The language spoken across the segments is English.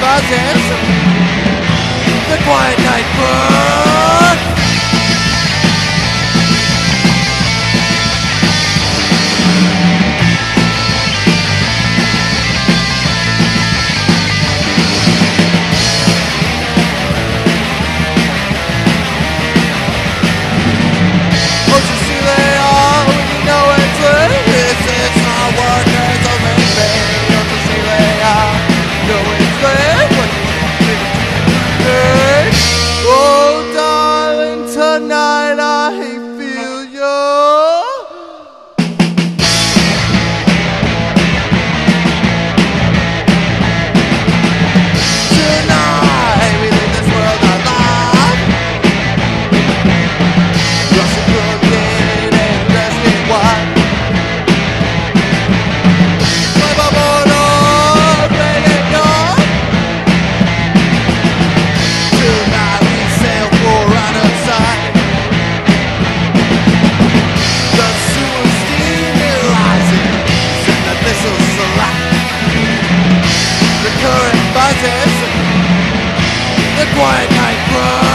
buzzes. The Quiet Night Buzz. night I black night cry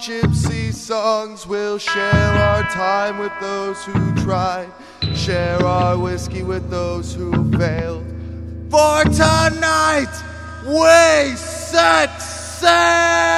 gypsy songs. We'll share our time with those who tried, share our whiskey with those who failed. For tonight, we set sail.